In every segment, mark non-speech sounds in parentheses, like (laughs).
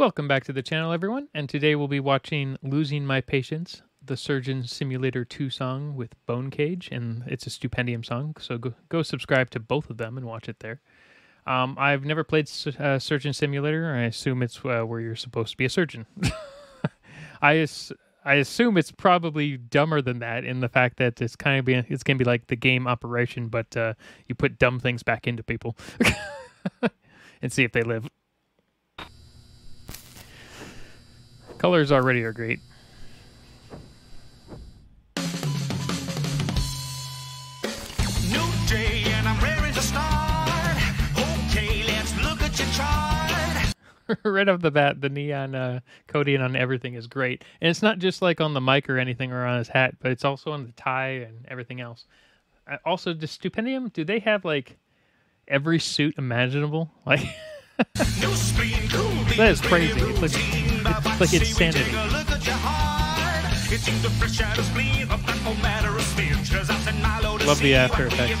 Welcome back to the channel, everyone. And today we'll be watching Losing My Patients, the Surgeon Simulator 2 song with Bonecage. And it's a stupendium song, so go, go subscribe to both of them and watch it there. Um, I've never played uh, Surgeon Simulator. I assume it's uh, where you're supposed to be a surgeon. (laughs) I, I assume it's probably dumber than that in the fact that it's kind of be, it's going to be like the game operation, but uh, you put dumb things back into people (laughs) and see if they live. Colors already are great. (laughs) right off the bat, the neon uh, coating on everything is great, and it's not just like on the mic or anything or on his hat, but it's also on the tie and everything else. Uh, also, the Stupendium, do they have like every suit imaginable? (laughs) Like (laughs) that is crazy. It's like, it's like insanity. Love the After Effects.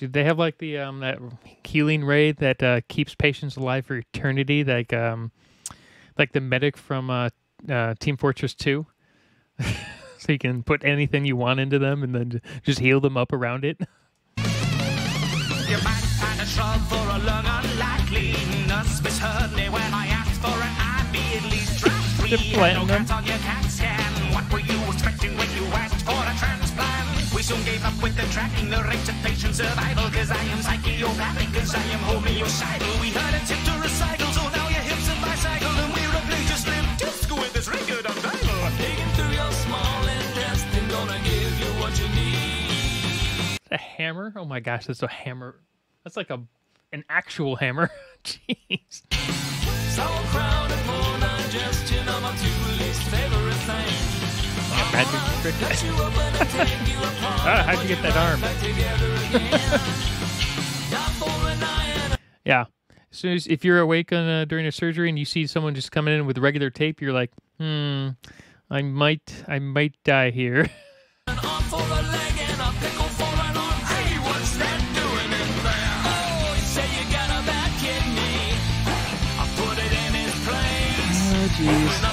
Did they have like the um that healing ray that uh, keeps patients alive for eternity? Like um like the medic from uh, uh, Team Fortress 2. (laughs) so you can put anything you want into them and then just heal them up around it. You might find a shrub for a lung misheard me when I asked for an IV at least free. No on your CAT scan. What were you expecting when you asked for a transplant? We soon gave up with the tracking the rate of patient survival cause I am psychopathic cause I am homicidal. We heard a tip to recycle so now your hips and bicycle and we're replay just live disco with this record on dial. Digging through your small intestine gonna give you what you need. A hammer? Oh my gosh, that's a hammer. That's like a an actual hammer. (laughs) Jeez. Sauerkraut and more digestion are my two least favorite things. How'd you get that arm? (laughs) yeah. As soon as if you're awake on, uh, during a surgery and you see someone just coming in with regular tape, you're like, hmm, I might, I might die here. (laughs) Oh,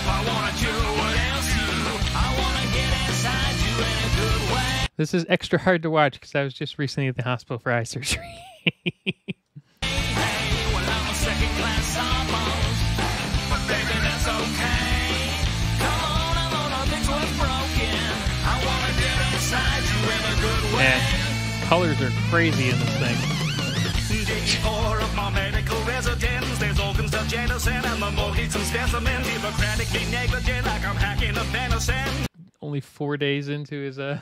this is extra hard to watch because I was just recently at the hospital for eye surgery. (laughs) Yeah, colors are crazy in this thing. Only four days into his uh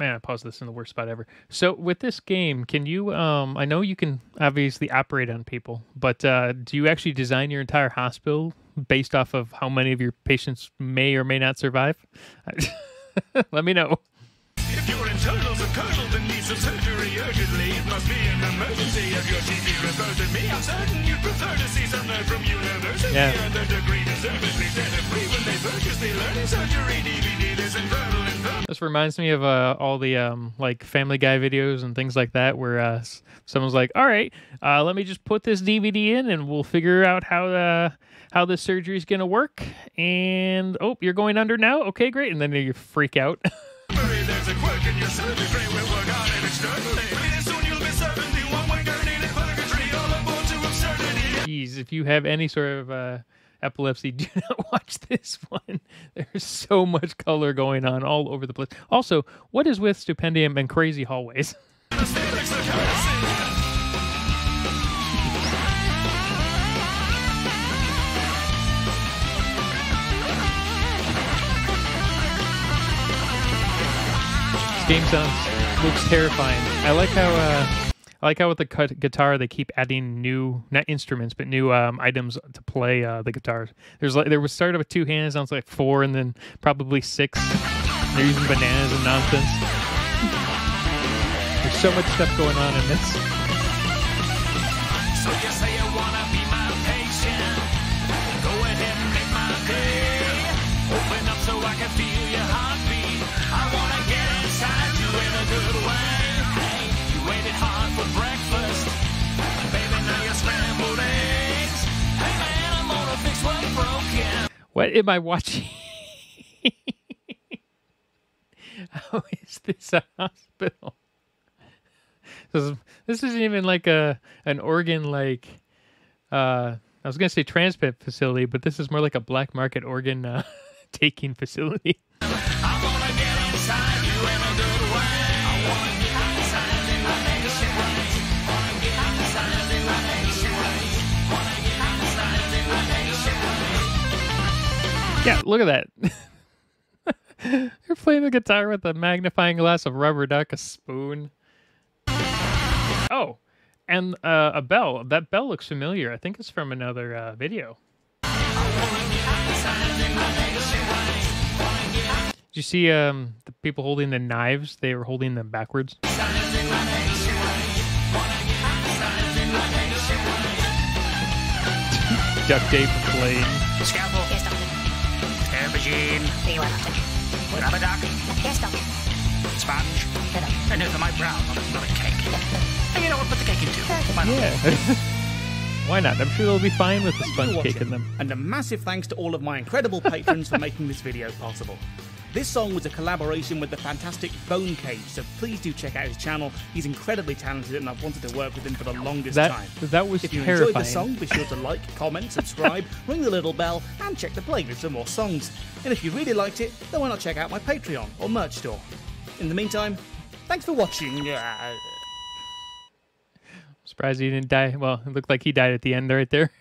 man, I paused this in the worst spot ever. So, with this game, can you? Um, I know you can obviously operate on people, but uh, do you actually design your entire hospital based off of how many of your patients may or may not survive? (laughs) Let me know. If you're in and need some surgery urgently, it must be an emergency. If your TV to me, I'm certain you'd prefer to see some nerd from university. Yeah. And degree deservedly set free when they purchase the learning surgery DVD. This infernal this reminds me of uh, all the um, like Family Guy videos and things like that, where uh, someone's like, "All right, uh, let me just put this DVD in, and we'll figure out how uh, how this surgery is gonna work." And oh, you're going under now. Okay, great. And then you freak out. (laughs) Jeez, if you have any sort of uh, epilepsy, (laughs) do not watch this one. There's so much color going on all over the place. Also, what is with Stupendium and crazy hallways? (laughs) Game sounds looks terrifying. I like how uh, I like how with the guitar they keep adding new not instruments but new um, items to play uh, the guitars. There's like there was started with two hands, now it's like four, and then probably six. They're using bananas and nonsense. There's so much stuff going on in this. So you What am I watching? (laughs) How is this a hospital? This, is, this isn't even like a an organ like uh I was gonna say transplant facility, but this is more like a black market organ uh, (laughs) taking facility. Yeah, look at that. (laughs) You're playing the guitar with a magnifying glass of rubber duck, a spoon. Oh, and uh, a bell. That bell looks familiar. I think it's from another uh, video. Did you see um, the people holding the knives? They were holding them backwards. Duct tape blade. Scalpel. Yes, Doctor. Aubergine. Here you are, Doctor. Rubber duck. Yes, Doctor. Sponge. Good up. And no, for my brow, not a, not a cake. And you know what? Put the cake in too. Why not? Yeah. (laughs) Why not? I'm sure they'll be fine with the sponge cake in them. And a massive thanks to all of my incredible patrons for making this video possible. This song was a collaboration with the fantastic Bonecage, so please do check out his channel. He's incredibly talented and I've wanted to work with him for the longest That time. that was If you terrifying. enjoyed the song, be sure to like, comment, (laughs) subscribe, ring the little bell, and check the playlist for more songs. And if you really liked it, then why not check out my Patreon or merch store? In the meantime, thanks for watching. Surprised he didn't die. Well, it looked like he died at the end right there.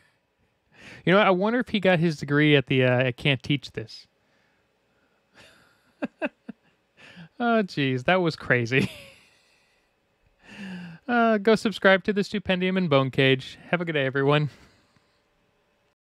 You know, I wonder if he got his degree at the uh, I can't teach this. (laughs) oh, geez, that was crazy. (laughs) uh, go subscribe to the Stupendium and Bonecage. Have a good day, everyone.